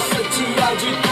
设计道具。